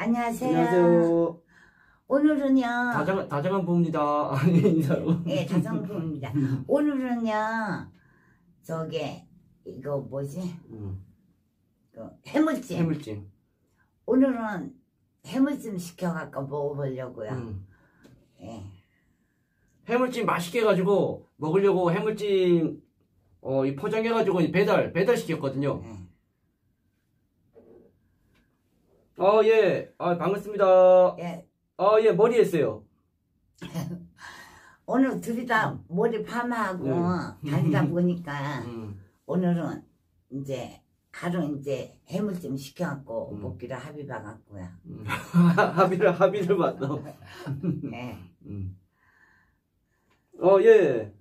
안녕하세요. 안녕하세요. 오늘은요. 다정, 다정한 부입니다. 인사로. 예, 다정부입니다. 오늘은요. 저게 이거 뭐지? 음, 그 해물찜. 해물찜. 오늘은 해물찜 시켜갖고 먹어보려고요. 음. 예. 해물찜 맛있게 해가지고 먹으려고 해물찜 어, 이 포장해가지고 이 배달, 배달 시켰거든요. 예. 어, 예. 아, 반갑습니다. 예. 아, 예, 머리 했어요. 오늘 둘이 다 머리 파마하고 네. 다니다 보니까 음, 오늘은 이제 하루 이제 해물찜 시켜갖고 음. 먹기로 합의 봐갖고요. 음. 합의를, 합의를 봤어. 예. 음. 어, 예.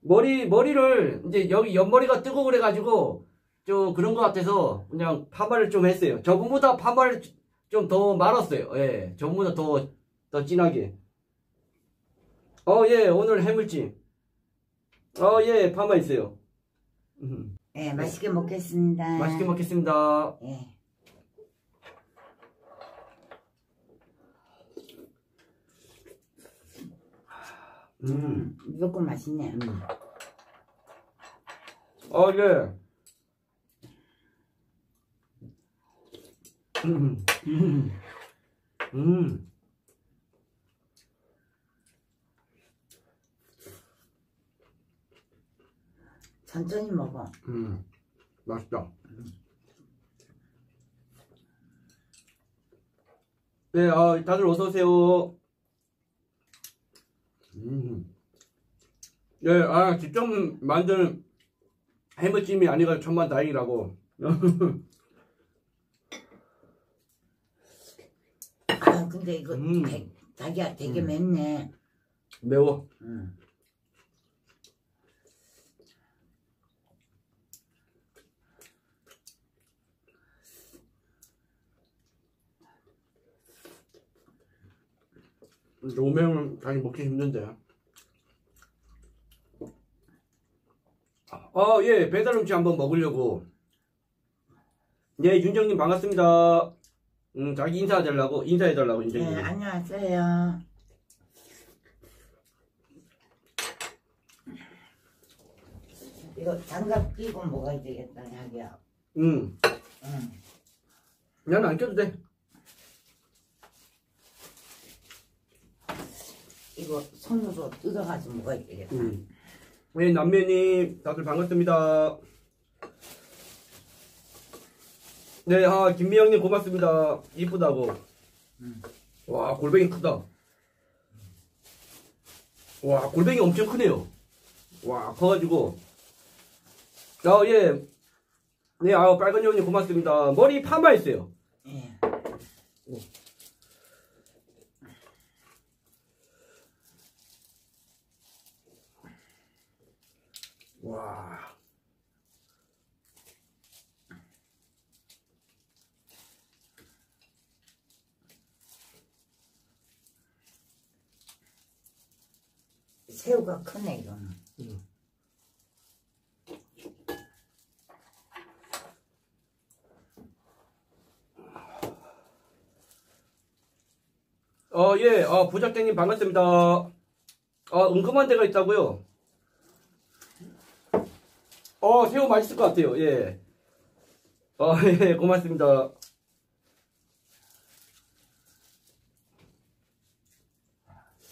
머리, 머리를, 이제 여기 옆머리가 뜨고 그래가지고, 좀 그런 것 같아서, 그냥 파마를 좀 했어요. 저번보다 파마를 좀 더 말았어요. 예. 저번보다 더, 더 진하게. 어, 예. 오늘 해물찜. 어, 예. 파마 있어요. 음. 예, 맛있게 먹겠습니다. 맛있게 먹겠습니다. 예. 음. 무조건 맛있네. 음. 어, 예. 음. 음. 음. 천천히 먹어. 음. 맛있다. 네, 아, 다들 어서 오세요. 음. 네, 아, 직접 만든 해물찜이 아니라 천만 다행이라고. 아, 근데 이거 음. 되, 자기야 되게 음. 맵네. 매워. 음. 로메오는 다시 먹기 힘든데. 어, 예, 배달 음식 한번 먹으려고. 예, 윤정님 반갑습니다. 음, 자기 인사해달라고, 인사해달라고, 네, 윤정님. 안녕하세요. 이거 장갑 끼고 먹어야 되겠다, 자기야. 음, 응. 나는 안 껴도 돼. 이거 손으로 뜯어가지고 먹어야 되겠다. 음. 예, 남매님, 다들 반갑습니다. 네, 아, 김미영님 고맙습니다. 이쁘다고. 음. 와, 골뱅이 크다. 와, 골뱅이 엄청 크네요. 와, 커가지고. 아, 예. 네, 아, 빨간 여우님 고맙습니다. 머리 파마했어요. 예. 와. 새우가 크네, 이거는. 어, 예, 어, 부작장님 반갑습니다. 어, 은금한 데가 있다고요? 어, 새우 맛있을 것 같아요, 예. 어, 예, 고맙습니다.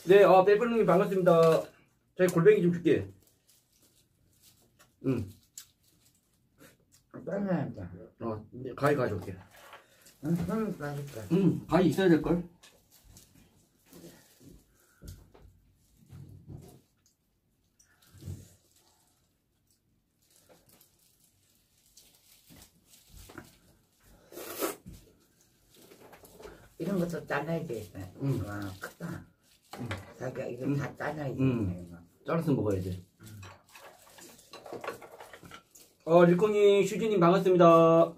네, 어, 뺄뺄님이 반갑습니다. 저희 골뱅이 좀 줄게. 응, 떠나야지. 어, 네, 가위 가져올게. 응. 응, 가위 있어야 될걸? 이런 것도 잘라야 되겠다. 응. 와, 크다. 응. 자기야, 이거 응. 다 응. 되겠네, 이거. 잘라서 먹어야지. 어, 릴콩님, 슈지님 반갑습니다.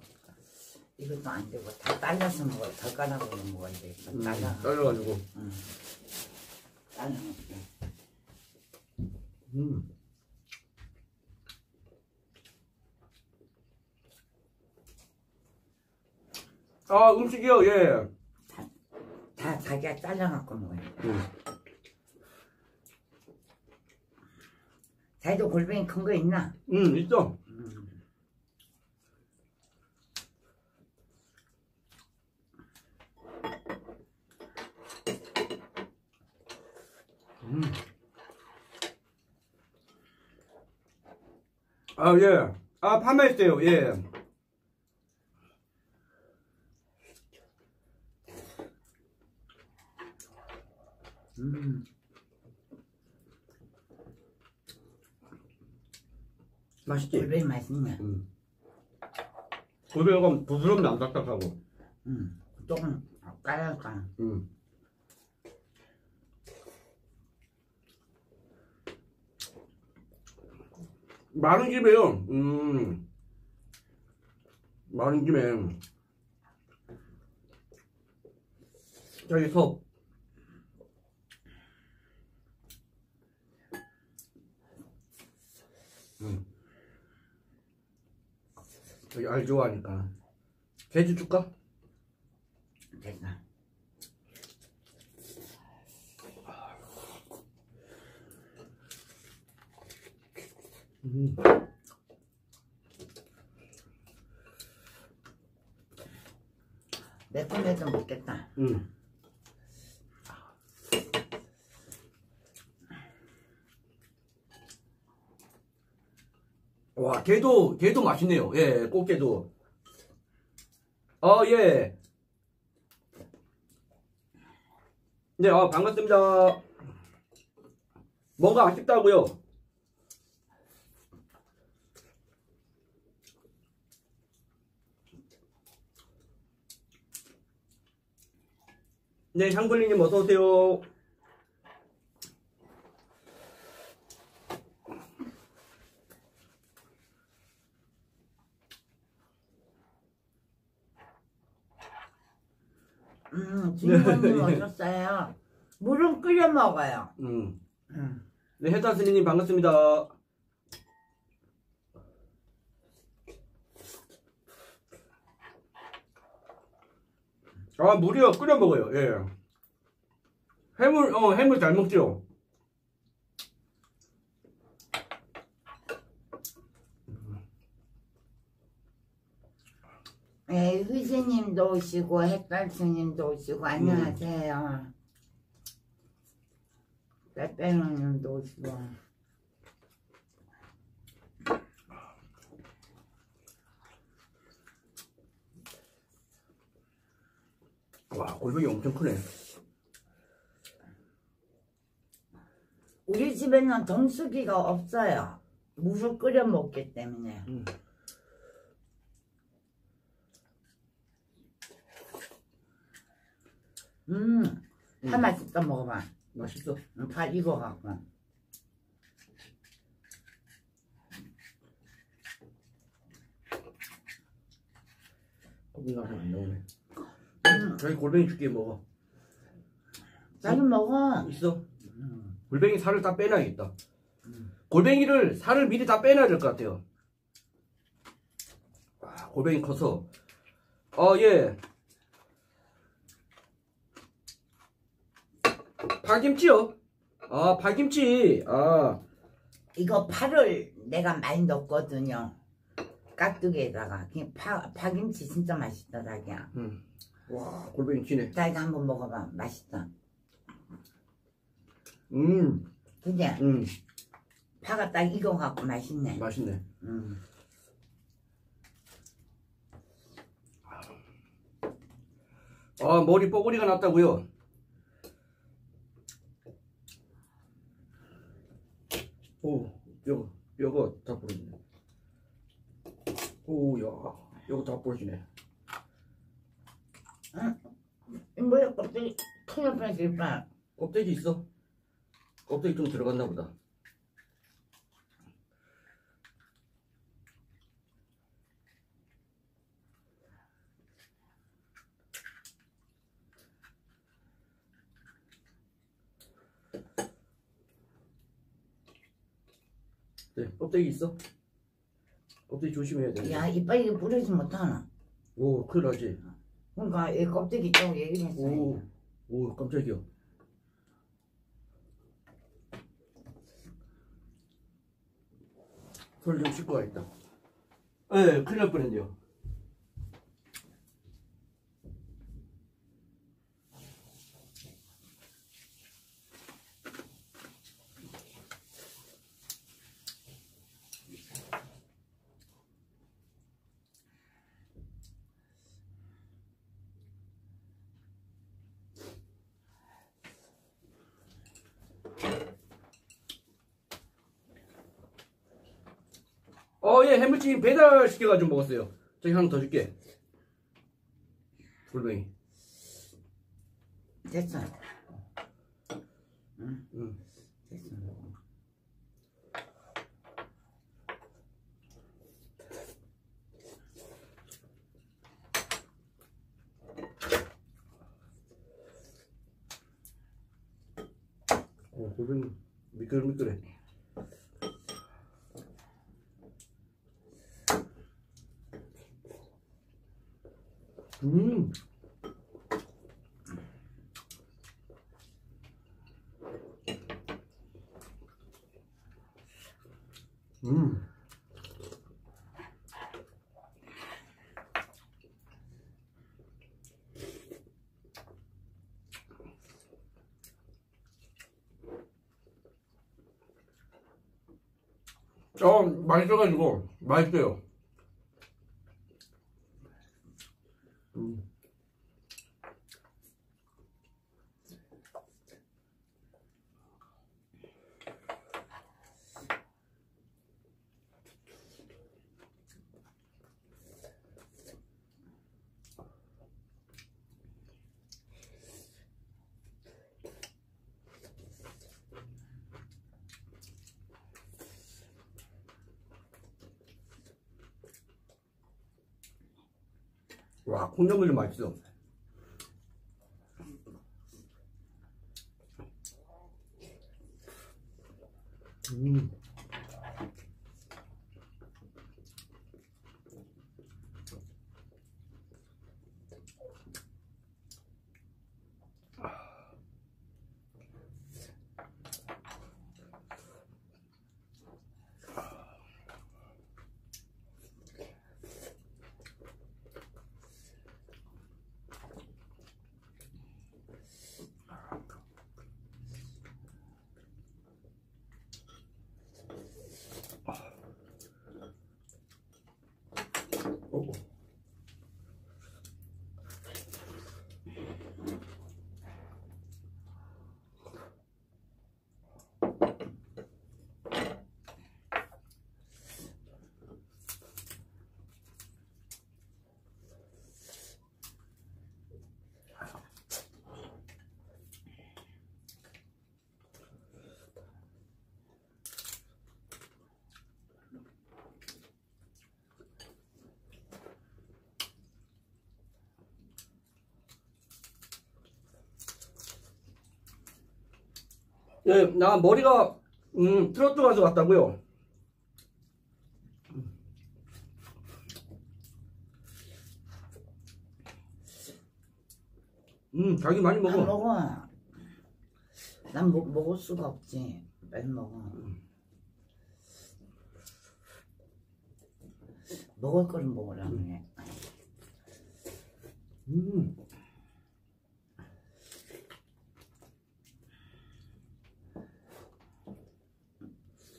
이것도 안 되고, 다 잘라서 먹어. 젓가락으로 먹어야 되겠다. 음, 잘라. 잘라가지고. 응. 잘라놓게. 음. 아, 음식이요, 예. 다 자기가 잘라갖고 먹어요. 음. 자기도 골뱅이 큰 거 있나? 음, 있어. 음. 음. 아, 예. 아, 판매했어요, 예. 음. 맛있지? 골뱅이 맛있네. 음. 고등어가 부드럽네, 안 딱딱하고. 음. 조금 까랄까. 음. 마른 김에요. 음. 마른 김에. 저기 속. 음. 저기 알 좋아하니까. 돼지 줄까? 됐어. 음. 매콤해도 먹겠다. 음. 와, 게도, 게도 맛있네요. 예, 꽃게도. 어, 예. 네, 아, 반갑습니다. 뭔가 아쉽다고요? 네, 향글리님 어서오세요. 음, 주인공님 오셨어요. 물은 끓여 먹어요. 음. 음. 네, 해타스님 반갑습니다. 아, 물이요. 끓여 먹어요. 예. 해물, 어, 해물 잘 먹죠? 예, 희재님도 오시고 햇살스님도 오시고 안녕하세요. 빼빼로님도 오시고. 와, 골뱅이 엄청 크네. 우리 집에는 정수기가 없어요. 물을 끓여 먹기 때문에. 음. 음, 파 음. 맛있다 먹어봐. 맛있어. 음, 파 익어갖고. 골뱅이 아직 안 나오네. 음, 저희 골뱅이 줄게 먹어. 자기 먹어. 있어? 음, 골뱅이 살을 다 빼놔야겠다. 음. 골뱅이를 살을 미리 다 빼놔야 될 것 같아요. 아, 골뱅이 커서. 어, 예. 파김치요? 아, 파김치. 아, 이거 파를 내가 많이 넣었거든요. 깍두기에다가. 그냥 파, 파김치 진짜 맛있다, 자기야. 음. 와, 골뱅이 치네. 자기가 한번 먹어봐. 맛있다. 음, 그지? 음, 파가 딱 익어갖고 맛있네. 맛있네. 음. 아, 머리 뽀글이가 났다고요? 오, 요거, 요거 다 부러지네. 오, 야, 요거 다 부러지네. 뭐야, 껍데기 큰일 뻔했을 뻔. 껍데기 있어? 껍데기 좀 들어갔나 보다. 네, 껍데기 있어? 껍데기 조심해야 돼. 야, 이빨이 부러지 못하나? 오, 큰일 나지. 그러니까 이 껍데기 있다고 얘기를 했어요. 오, 오, 깜짝이야. 손좀 씻고 와야겠다. 예, 큰일 날 뻔했네요. 어, 예, 해물찜 배달 시켜가지고 먹었어요. 저기 하나 더 줄게. 골뱅이. 됐어. 응, 응. 됐어. 어, 골뱅이 미끌미끌해. 음. 음. 어, 맛있어가지고, 맛있어요. 음. 와, 콩나물이 맛있어. 음. 어. 예, 나 머리가 음, 트로트 가수 같다고요. 음, 자기 많이 안 먹어. 먹어. 난 먹, 먹을 수가 없지. 빨리 먹어. 먹을 거를 먹으라고 해. 음.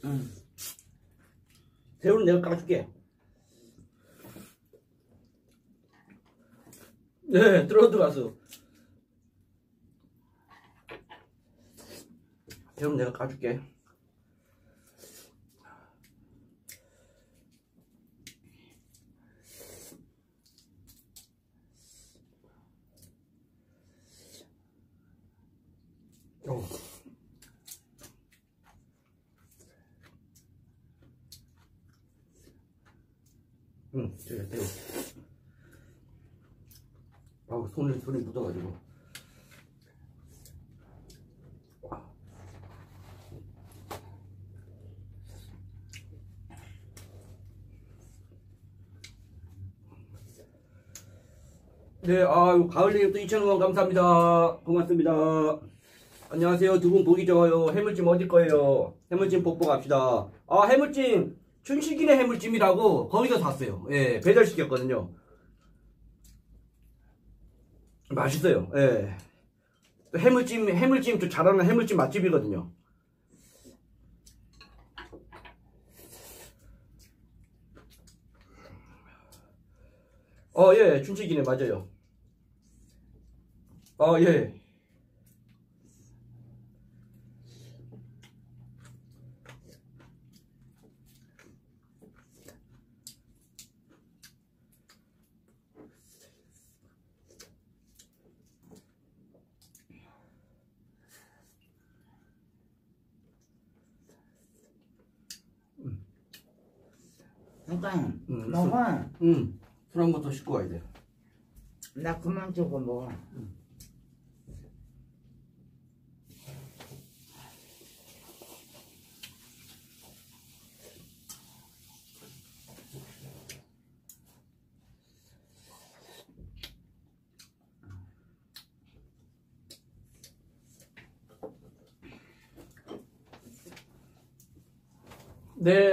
응. 새우는 내가 까줄게. 네, 트로트 가수. 새우는 내가 까줄게. 어. 응, 저기 새우. 아우, 손에, 손에 묻어가지고. 네, 아유, 가을님 또 2,000원 감사합니다. 고맙습니다. 안녕하세요. 두 분 보기 좋아요. 해물찜 어디 거예요? 해물찜 뽀뽀 갑시다. 아, 해물찜, 춘식이네 해물찜이라고 거기서 샀어요. 예, 배달시켰거든요. 맛있어요. 예. 또 해물찜, 해물찜 또 잘하는 해물찜 맛집이거든요. 어, 예, 춘식이네, 맞아요. 아, 예. 그러니까 음, 먹어. 음, 술한 번 더 씻고 와야 돼. 나 그만 주고 먹어. 네,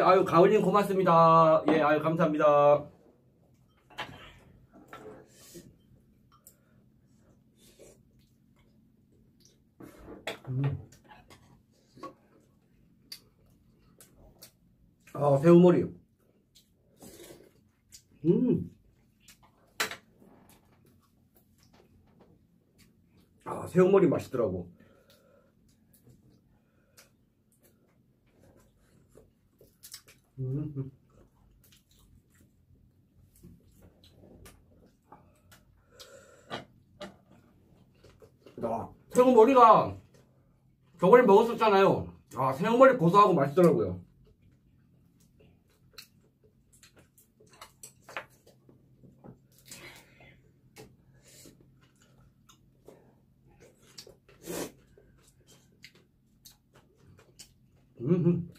아유, 가을님 고맙습니다. 예, 아유, 감사합니다. 음. 아, 새우머리. 음. 아, 새우머리 맛있더라고. 음. 아, 새우 머리가 저번에 먹었었잖아요. 아, 새우 머리 고소하고 맛있더라고요. 음.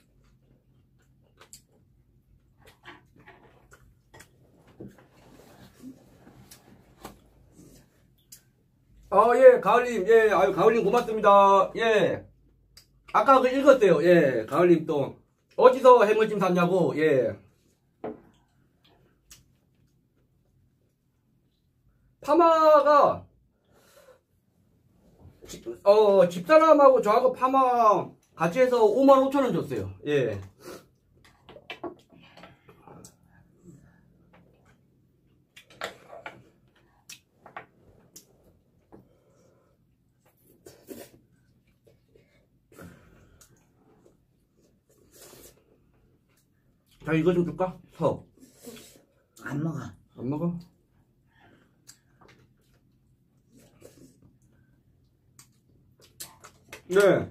아, 예, 가을님, 예, 아유, 가을님 고맙습니다. 예. 아까 그 읽었어요. 예, 가을님 또. 어디서 해물찜 샀냐고, 예. 파마가, 집, 어, 집사람하고 저하고 파마 같이 해서 5만 5천 원 줬어요. 예. 자, 이거 좀 줄까? 서. 안 먹어. 안 먹어? 네.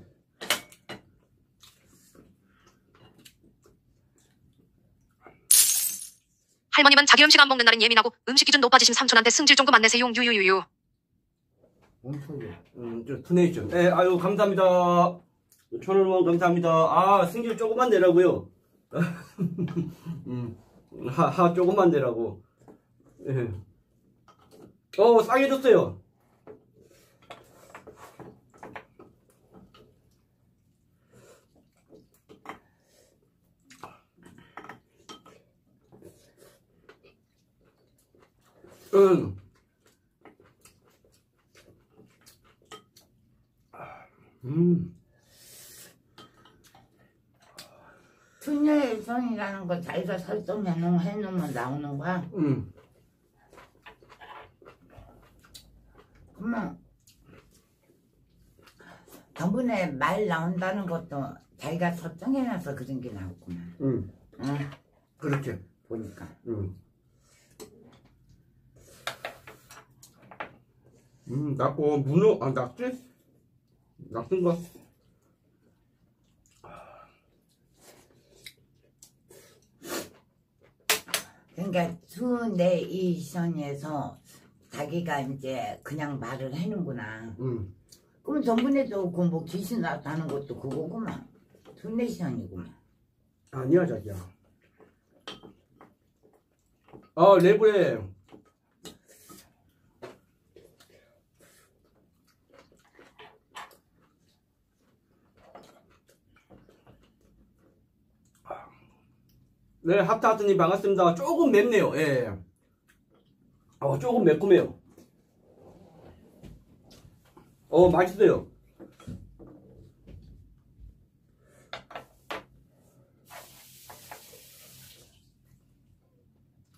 할머님은 자기 음식 안 먹는 날은 예민하고 음식 기준 높아지신 삼촌한테 승질 좀 그만 내세요. 유유유유. 음, 저 투네이션. 네, 아유, 감사합니다. 천원원 감사합니다. 아, 승질 조금만 내라고요. 음, 하, 하, 조금만 내라고. 예. 어, 싸게 줬어요. 응. 음. 투녀의 손이라는 거 자기가 설정해 놓 해놓으면 나오는 거야. 음. 그러면 저번에 말 나온다는 것도 자기가 설정해놔서 그런 게 나왔구나. 음. 응, 그렇지. 보니까. 음. 음, 나, 어, 문어, 아, 낙지? 낙지인가? 그러니까 투네이션에서 자기가 이제 그냥 말을 해는구나. 음. 그럼 전번에도 그뭐 귀신 나타나는 것도 그거구만. 투네이션이구만. 아니야, 자기야. 아, 레브레. 네, 하트하트님 반갑습니다. 조금 맵네요. 예. 어, 조금 매콤해요. 어, 맛있어요.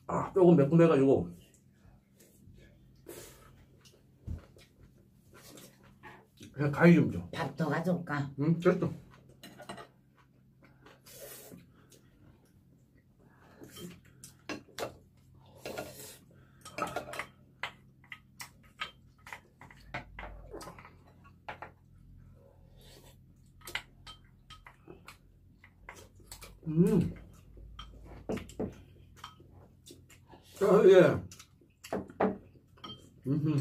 아, 조금 매콤해가지고. 그냥 가위 좀 줘. 밥더 가져올까? 응, 됐어. 음. 아, 예. 음.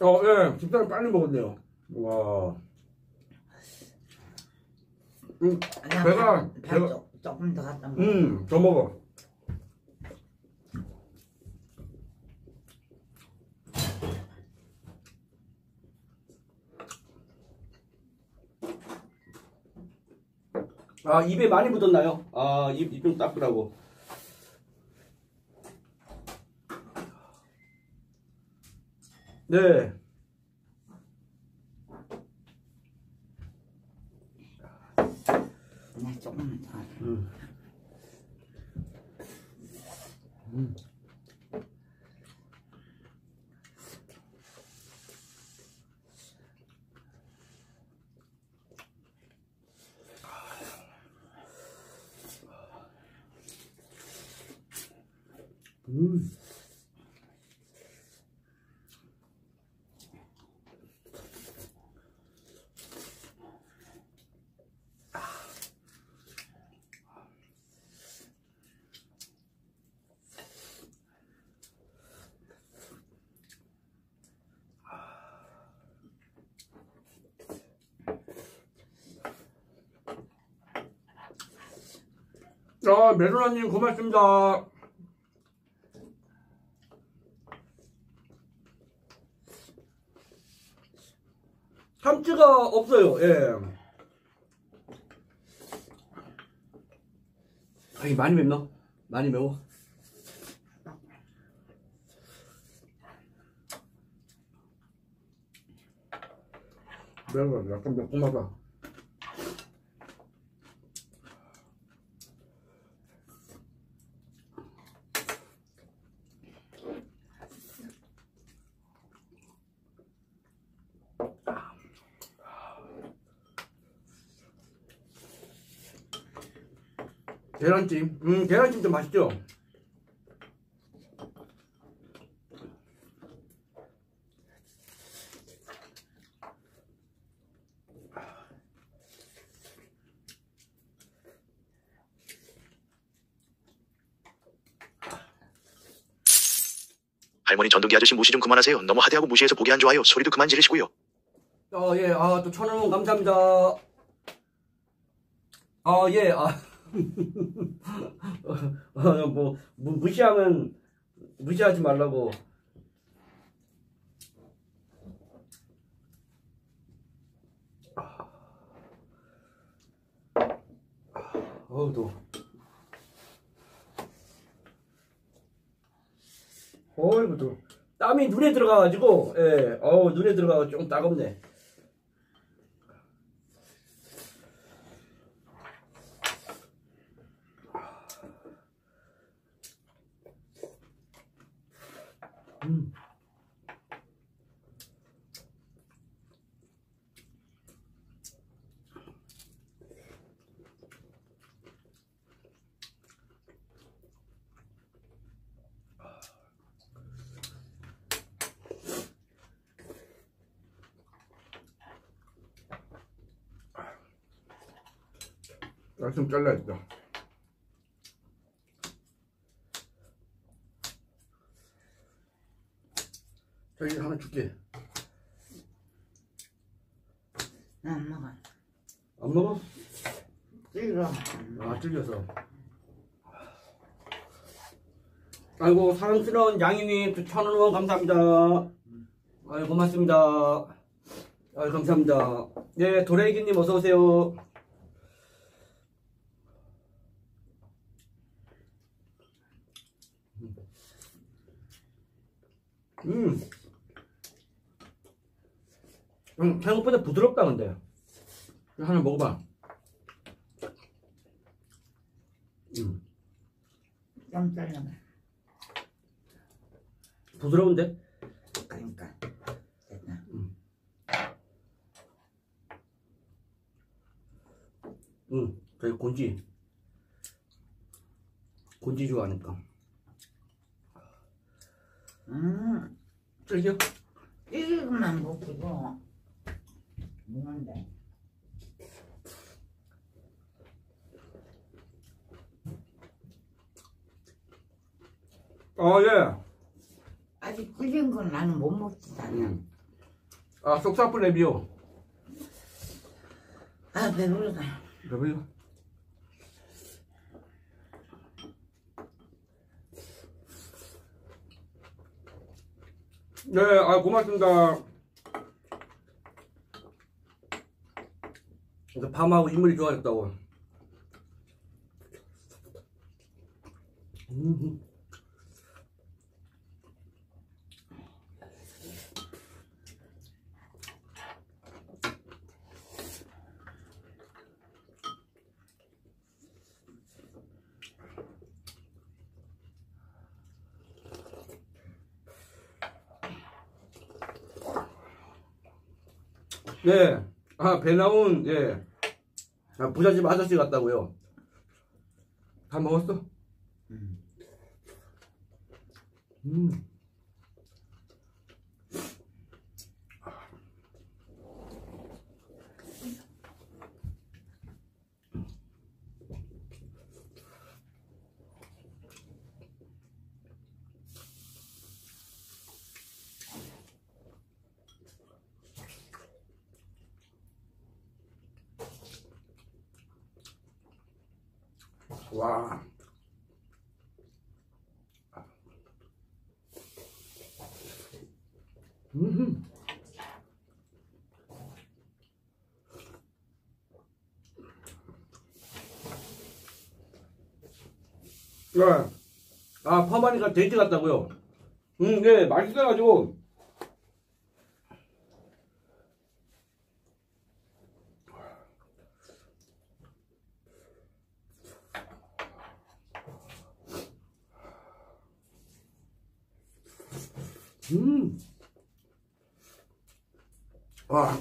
어, 예. 김밥 빨리 먹었네요. 와. 음, 나 배가- 밥, 밥 배가- 조- 조금 더 갖다 먹어. 음, 더 먹어. 아, 입에 많이 묻었나요? 아, 입, 입좀 닦으라고. 네. 나 조금만 더. 할게. 음. 음. 아, 메로나님 고맙습니다. 참치가 없어요. 예. 아이 많이 맵나? 많이 매워. 매워, 약간 매콤하다. 계란찜. 음, 계란찜 좀 맛있죠? 할머니 전동기 아저씨 무시 좀 그만하세요. 너무 하대하고 무시해서 보기 안 좋아요. 소리도 그만 지르시고요. 어, 예, 아, 또 천원 감사합니다. 아, 예, 아. 어, 뭐, 무, 무시하면, 무시하지 말라고. 어우, 또. 어이구, 또. 땀이 눈에 들어가가지고, 예, 어우, 눈에 들어가가지고 좀 따갑네. 음. 좀 잘라야겠다. 저기 하나 줄게. 안 먹어. 안 먹어? 찔러. 아, 찔려서. 아이고, 사랑스러운 양이님, 천원 원 감사합니다. 아유, 고맙습니다. 아유, 감사합니다. 네, 도레이기님 어서오세요. 음. 음, 생각보다 부드럽다, 근데. 하나 먹어봐. 음, 좀 잘라. 부드러운데? 그러니까. 됐다. 응, 저희 곤지. 곤지 좋아하니까. 음, 쫄겨? 이것만 먹고 뭐는데? 아, 예. 아직 끓인 건 나는 못 먹지 않아. 음. 아, 속사쁜 랩이요. 아 배부르다. 랩이요? 네, 아, 고맙습니다. 이거 밤하고 인물이 좋아졌다고. 음. 네. 아, 배 나온, 예. 아, 부잣집 아저씨 같다고요. 다 먹었어? 음. 음. 와. 음. 네. 아, 파마니가 돼지 같다고요? 음, 네, 맛있어가지고. 음. 와,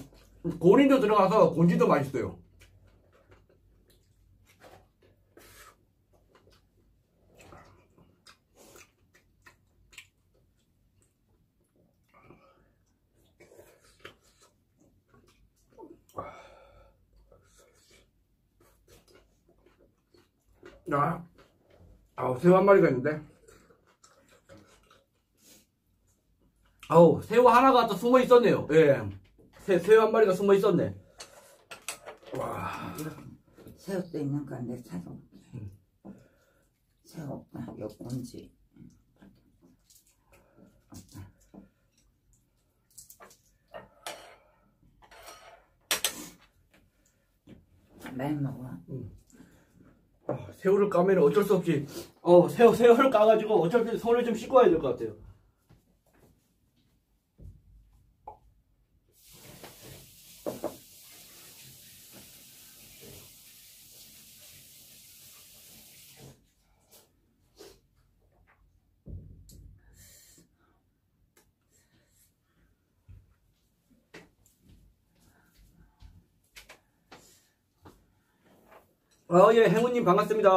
고린도 들어가서 곤지도 맛있어요. 아, 아우, 새우 한 마리가 있는데. 아우, 새우 하나가 또 숨어 있었네요. 예. 새, 새우 한 마리가 숨어 있었네. 와. 새우도 있는 건데 사서 새우 없다. 여기 뭔지. 없다. 많이 먹어. 아, 새우를 까면 어쩔 수 없이, 어, 새우, 새우를 까가지고 어쩔 수 없이 손을 좀 씻고 와야 될 것 같아요. 아, 예, 행운님 반갑습니다.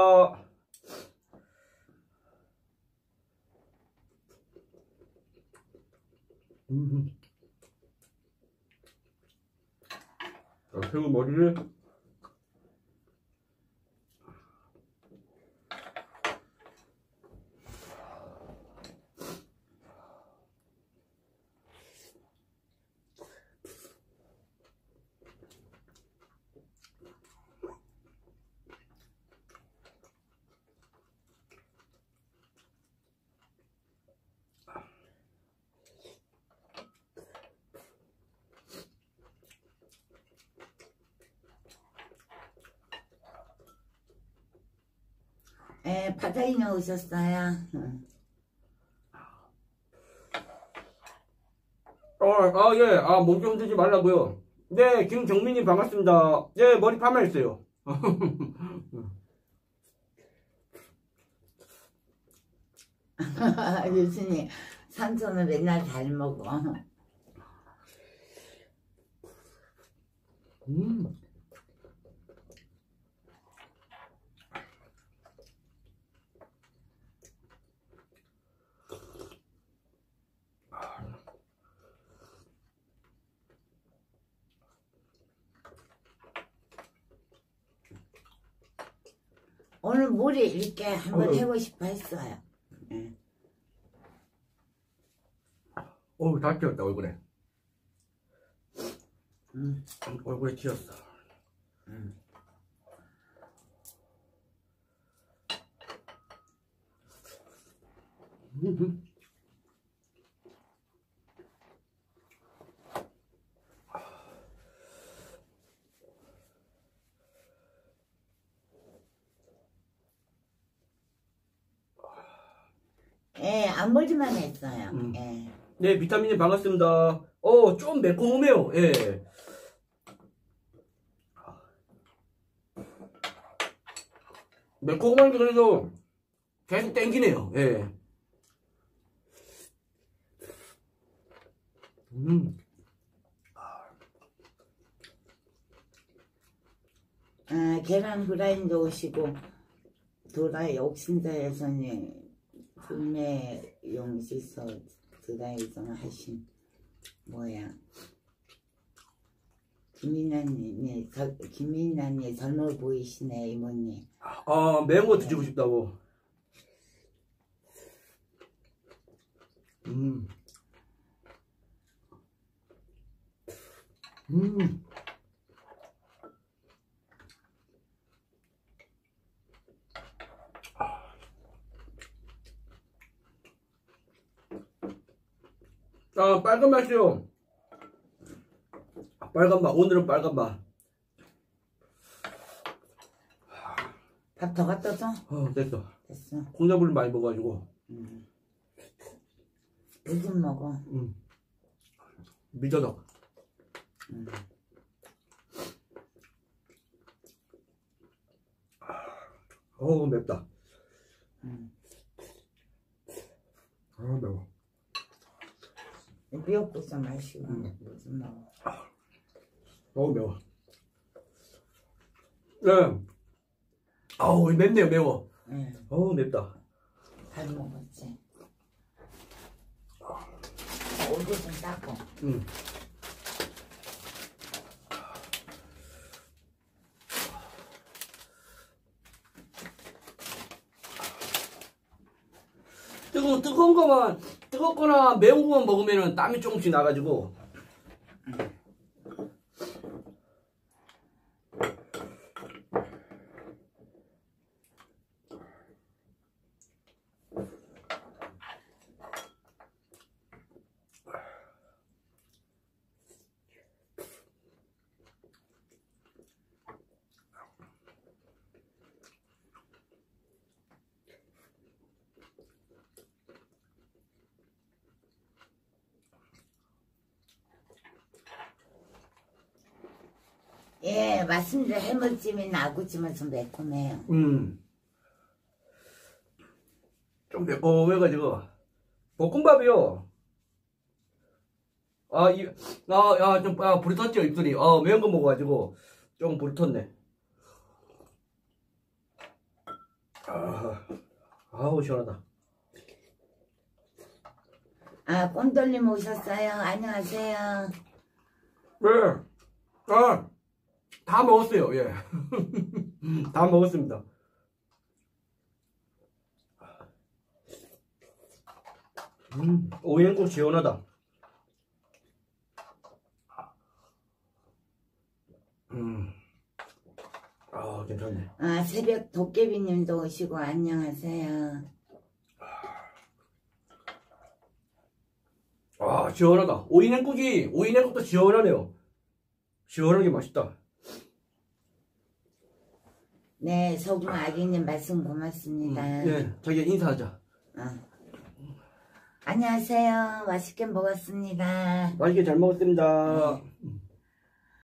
음. 자, 새우 머리를 예, 바다이녀 오셨어요. 응. 어, 아, 예. 아, 몸좀 드지 말라고요. 네, 김정민님 반갑습니다. 네, 머리 파마했어요. 유순이 삼촌은 맨날 잘 먹어. 음. 오늘 머리 이렇게 한번 어휴. 해고 싶어 했어요. 예. 어우, 다 튀었다, 얼굴에. 음. 얼굴에 튀었어. 음. 음. 예, 앞머리만 했어요. 음. 예. 네, 비타민님 반갑습니다. 어, 좀 매콤해요. 예. 매콤한 게 그래도 계속 땡기네요. 예. 음, 아, 계란 후라이도 오시고 도라이 옥신자에서는 불매 용시서 드라이서 하신 뭐야 저- 김이나님 젊어 보이시네 이모님. 아, 거 드시고 싶다고. 음. 음. 아, 빨간 맛이요. 빨간 맛. 오늘은 빨간 맛. 밥더 갖다 줘? 어, 됐어. 됐어. 콩나물을 많이 먹어가지고. 음. 요즘 먹어. 음. 미더덕. 음. 어우, 맵다. 음. 아, 매워. 미역국수 마시고 음. 무슨 먹어. 어우, 매워. 네. 아우, 맵네요, 매워. 예, 어우, 맵다. 잘 먹었지. 얼굴 좀 닦고. 음. 뜨거운, 뜨거운 거만, 뜨겁거나 매운 거만 먹으면 땀이 조금씩 나가지고. 예, 맞습니다. 해물찜이나 아구찜은 좀 매콤해요. 음. 좀 매, 어. 볶음밥이요. 아, 이, 아, 야, 좀, 아, 불이 텄죠, 입술이. 어, 매운 거 먹어가지고. 좀 불이 텄네. 아, 아우, 시원하다. 아, 꼰돌님 오셨어요. 안녕하세요. 네. 아, 다 먹었어요, 예. 다 먹었습니다. 음, 오이행국 시원하다. 음, 아, 괜찮네. 아, 새벽 도깨비 님도 오시고 안녕하세요. 아, 시원하다. 오이냉국이, 오이냉국도 시원하네요. 시원하게 맛있다. 네, 소금 아기님 말씀 고맙습니다. 예, 자기 인사하자. 어. 안녕하세요. 맛있게 먹었습니다. 맛있게 잘 먹었습니다. 네.